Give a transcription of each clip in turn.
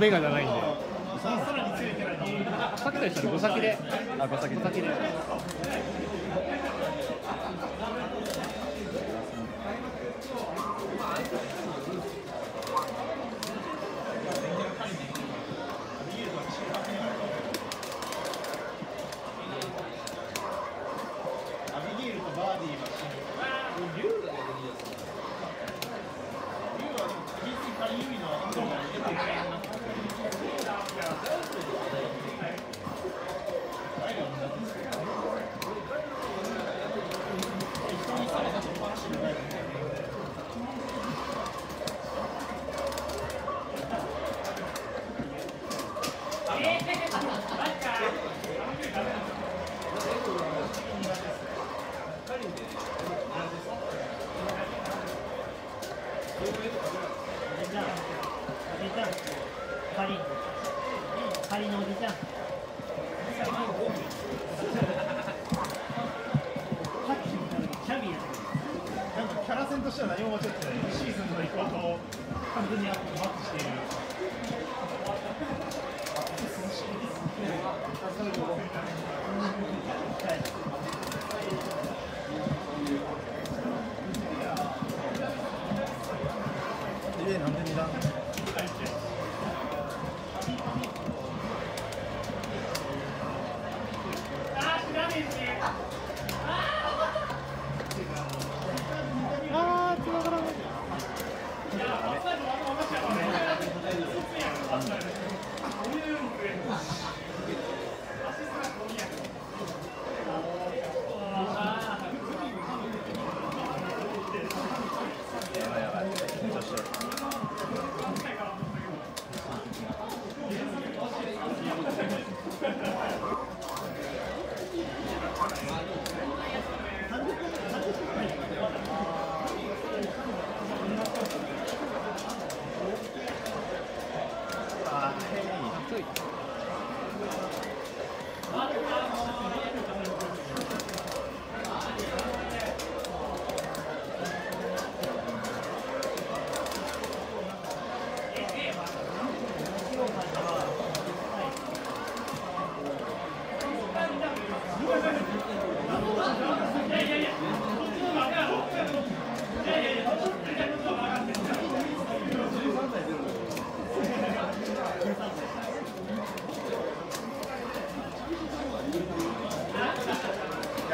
ベガじゃないんで。さっきとしたら5先で。あ、ご先5先で仮のおじちゃん。さっき見た時キャビアなん。かキャラ戦としては何も間違ってないシーズンの移行と完全にマッチして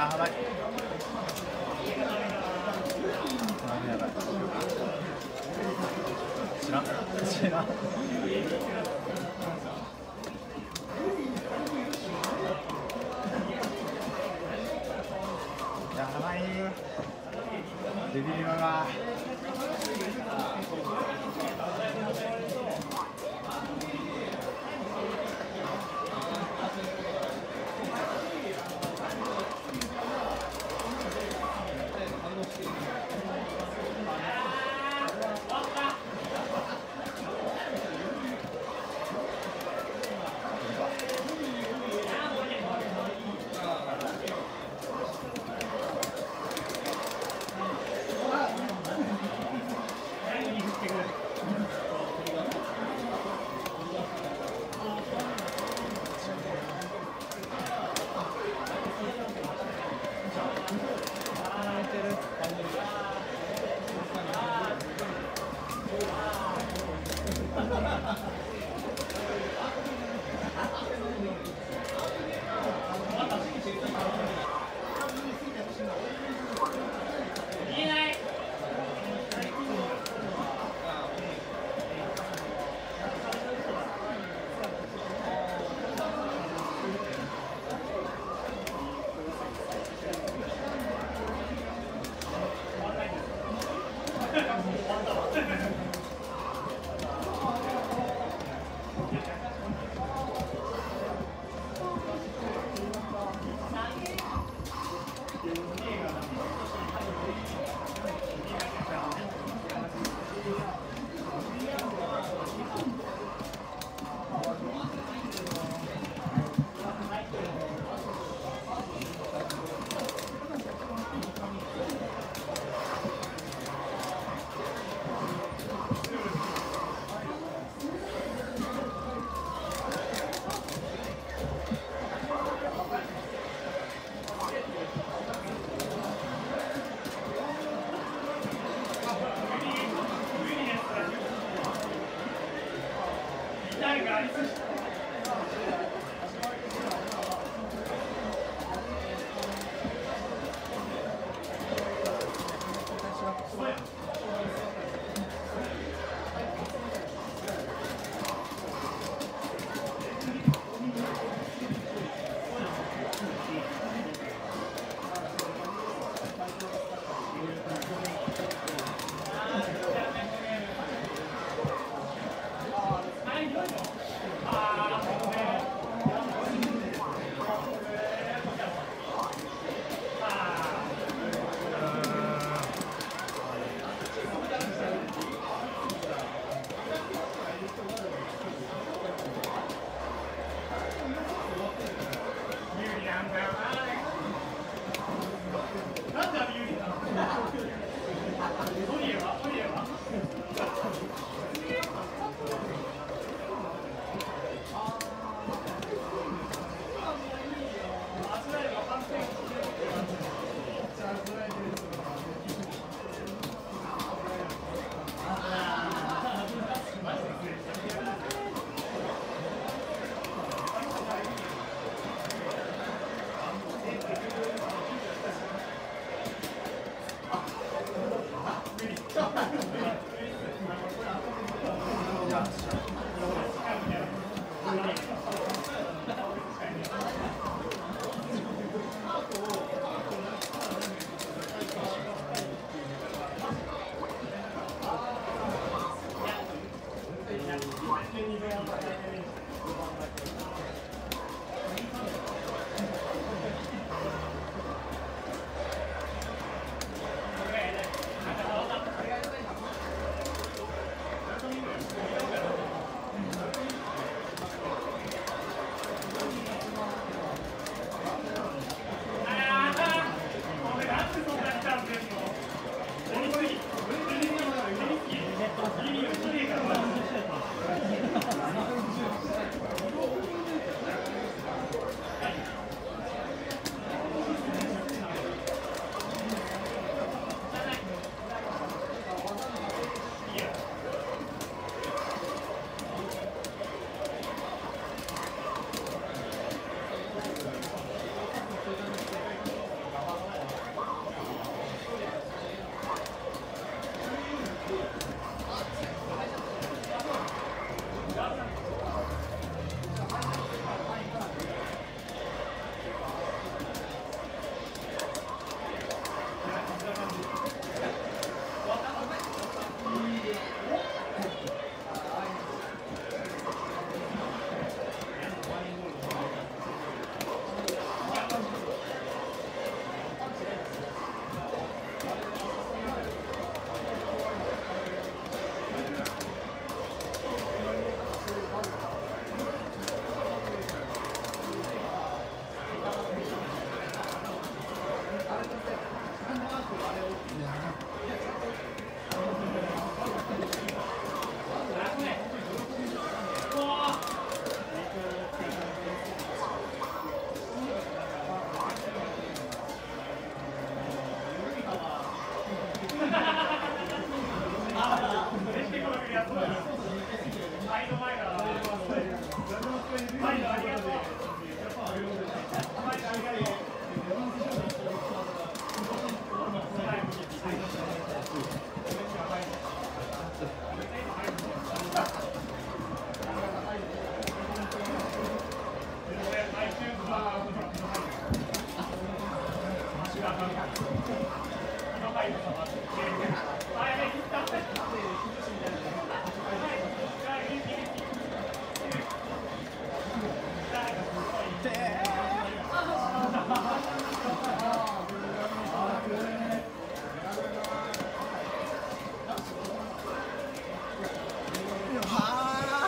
知らん。知らん。Thank you.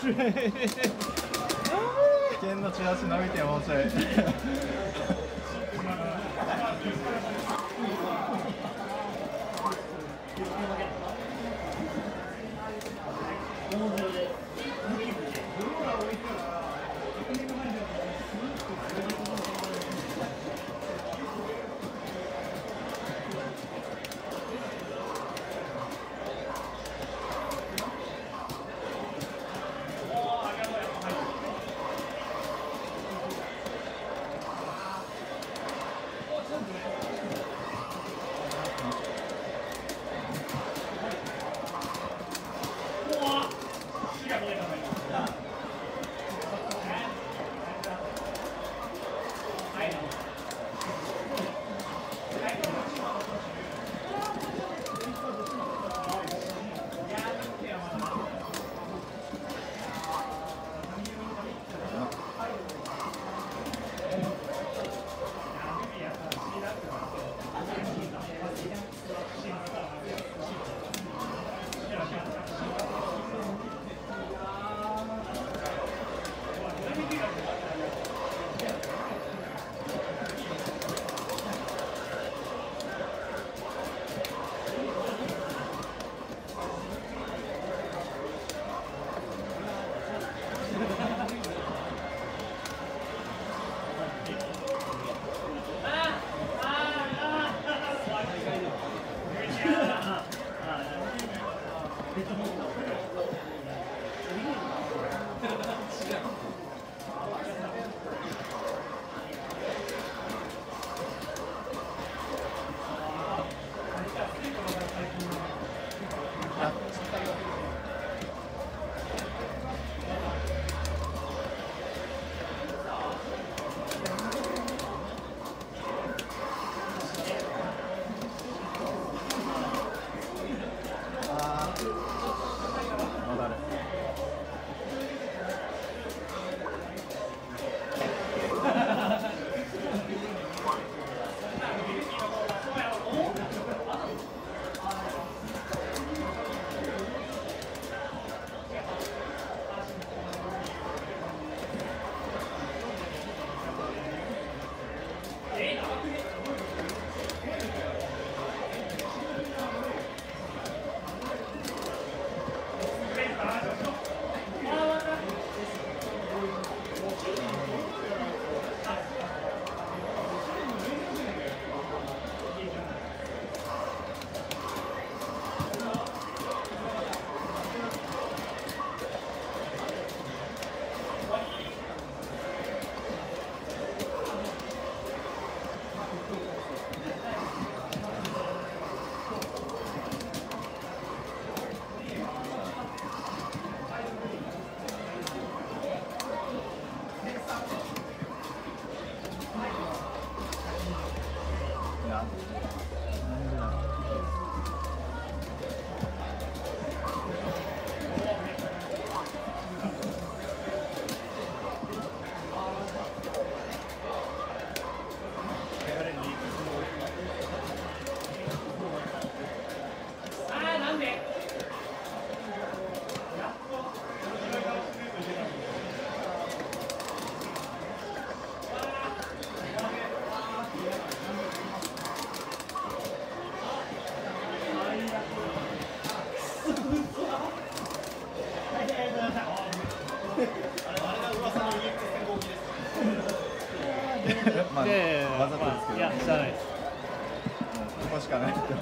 危険のチラシ伸びて面白い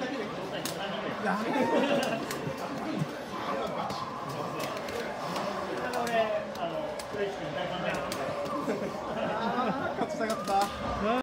だけで交代7い。